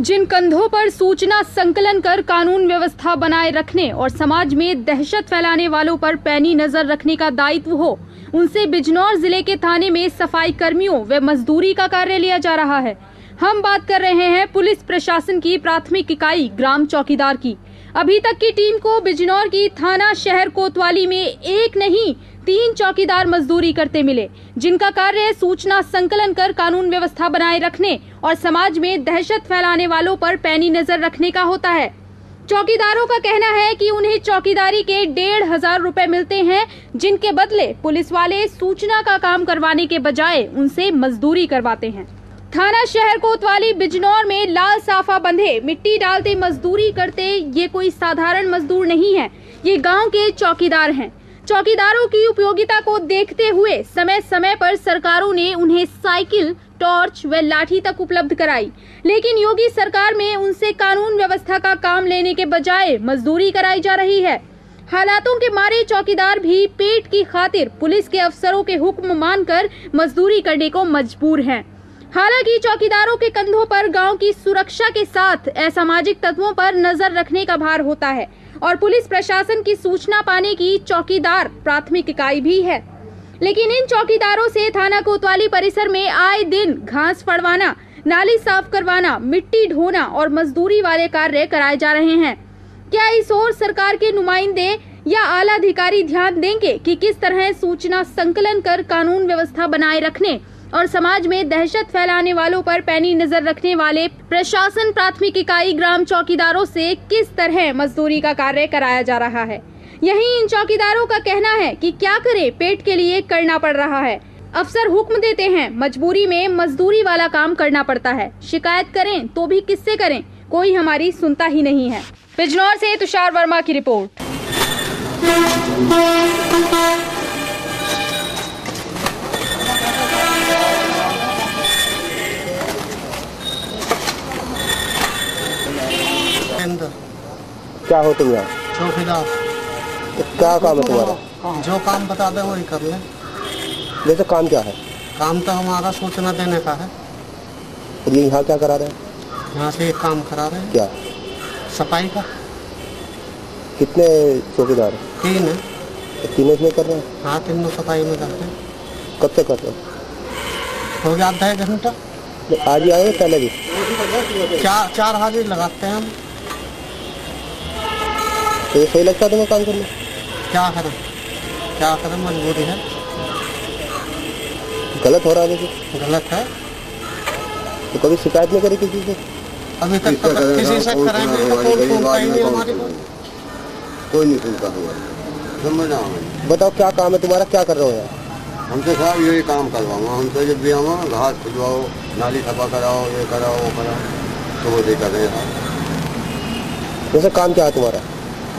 जिन कंधों पर सूचना संकलन कर कानून व्यवस्था बनाए रखने और समाज में दहशत फैलाने वालों पर पैनी नज़र रखने का दायित्व हो, उनसे बिजनौर ज़िले के थाने में सफ़ाई कर्मियों व मजदूरी का कार्य लिया जा रहा है। हम बात कर रहे हैं पुलिस प्रशासन की प्राथमिक इकाई ग्राम चौकीदार की। अभी तक की टीम को बिजनौर की थाना शहर कोतवाली में एक नहीं तीन चौकीदार मजदूरी करते मिले, जिनका कार्य सूचना संकलन कर कानून व्यवस्था बनाए रखने और समाज में दहशत फैलाने वालों पर पैनी नज़र रखने का होता है। चौकीदारों का कहना है कि उन्हें चौकीदारी के डेढ़ हज़ार रूपए मिलते हैं, जिनके बदले पुलिस वाले सूचना का काम करवाने के बजाय उनसे मजदूरी करवाते हैं। थाना शहर कोतवाली, बिजनौर में लाल साफा बंधे, मिट्टी डालते मजदूरी करते ये कोई साधारण मजदूर नहीं है, ये गाँव के चौकीदार हैं। चौकीदारों की उपयोगिता को देखते हुए समय समय पर सरकारों ने उन्हें साइकिल, टॉर्च व लाठी तक उपलब्ध कराई। लेकिन योगी सरकार में उनसे कानून व्यवस्था का काम लेने के बजाय मजदूरी कराई जा रही है। हालातों के मारे चौकीदार भी पेट की खातिर पुलिस के अफसरों के हुक्म मानकर मजदूरी करने को मजबूर हैं। हालाँकि चौकीदारों के कंधों पर गाँव की सुरक्षा के साथ असामाजिक तत्वों पर नज़र रखने का भार होता है। और पुलिस प्रशासन की सूचना पाने की चौकीदार प्राथमिक इकाई भी है। लेकिन इन चौकीदारों से थाना कोतवाली परिसर में आए दिन घास फड़वाना, नाली साफ़ करवाना, मिट्टी ढोना और मजदूरी वाले कार्य कराए जा रहे हैं। क्या इस ओर सरकार के नुमाइंदे या आला अधिकारी ध्यान देंगे कि किस तरह सूचना संकलन कर कानून व्यवस्था बनाए रखने और समाज में दहशत फैलाने वालों पर पैनी नज़र रखने वाले प्रशासन प्राथमिक इकाई ग्राम चौकीदारों से किस तरह मजदूरी का कार्य कराया जा रहा है? यही इन चौकीदारों का कहना है कि क्या करें? पेट के लिए करना पड़ रहा है। अफसर हुक्म देते हैं, मजबूरी में मजदूरी वाला काम करना पड़ता है। शिकायत करें तो भी किससे करें? कोई हमारी सुनता ही नहीं है। बिजनौर से तुषार वर्मा की रिपोर्ट। क्या हो तुम यहाँ चौकीदार। तो क्या काम है तुम्हारा? जो काम बता दे वही कर ले। जैसे काम क्या है? काम तो हमारा सूचना देने का है। और ये यहाँ क्या करा रहे हैं? यहाँ से एक काम करा रहे हैं। क्या? सफ़ाई का। कितने चौकीदार हैं? तीन है। तो तीनों इसमें कर रहे हैं? हाँ तीनों सफ़ाई में करते हैं। कब से कर रहे हैं? हो गया आधा एक घंटा। तो आज ही आए पहले भी? चार चार हाजिर लगाते हैं हम। तो ये सही लगता है तुम्हें काम करना? क्या करें क्या करें मजबूरी है। गलत हो रहा है देखिए गलत है। तो कभी शिकायत नहीं करी किसी से? अभी तक तो किसी से कराएँगे तो हमारी। कोई नहीं सुनता हुआ समझ ना बताओ क्या काम है? तुम्हारा क्या कर रहे हो यार? हमसे साहब यही काम करवाओ हमसे जब भी आवा घास खुजवाओ नाली सफ़ा कराओ ये कराओ वो कराओ तो वो देखा साहब वैसे काम क्या है तुम्हारा?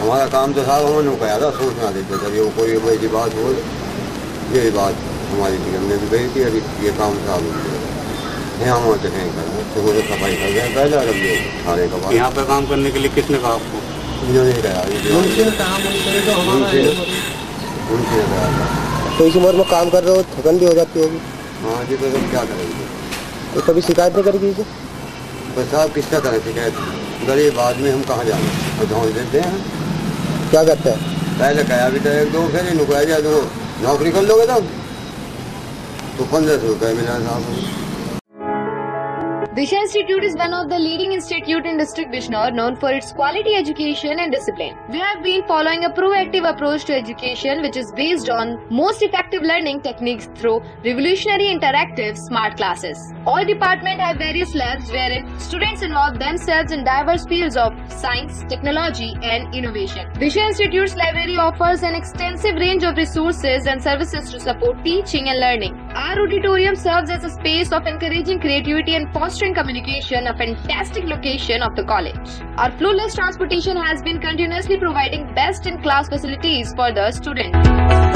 हमारा काम तो साहब हमने कहा था सोचना देते थे ये कोई ऐसी बात हो ये बात हमारी थी हमने भी कही थी अभी ये काम साहब यहाँ वहाँ से कहीं करना सुबह से सफ़ाई कर रहे हैं पहले और अब लोग खाने का बाद यहाँ पे काम करने के लिए किसने कहा आपको? ही कहा उनसे काम उनसे है, कहा था। तो इस उम्र में काम कर रहे हो थकन भी हो जाती होगी। हाँ जी तो हम क्या करेंगे? तो कभी शिकायत नहीं करी किसी से? बस साहब किसका करें शिकायत? गरीब आदमी हम कहाँ जाना और धौन देते हैं। क्या करता है पहले कहा भी था एक दो फिर नुकरा जा दो नौकरी कर लोगे तब तो पंद्रह सौ रुपये मिला साहब Disha Institute is one of the leading institute in district Bishnor known for its quality education and discipline. We have been following a proactive approach to education which is based on most effective learning techniques through revolutionary interactive smart classes. All departments have various labs wherein students involve themselves in diverse fields of science, technology and innovation. Disha Institute's library offers an extensive range of resources and services to support teaching and learning. Our auditorium serves as a space of encouraging creativity and fostering communication, a fantastic location of the college. Our flawless transportation has been continuously providing best in class facilities for the students.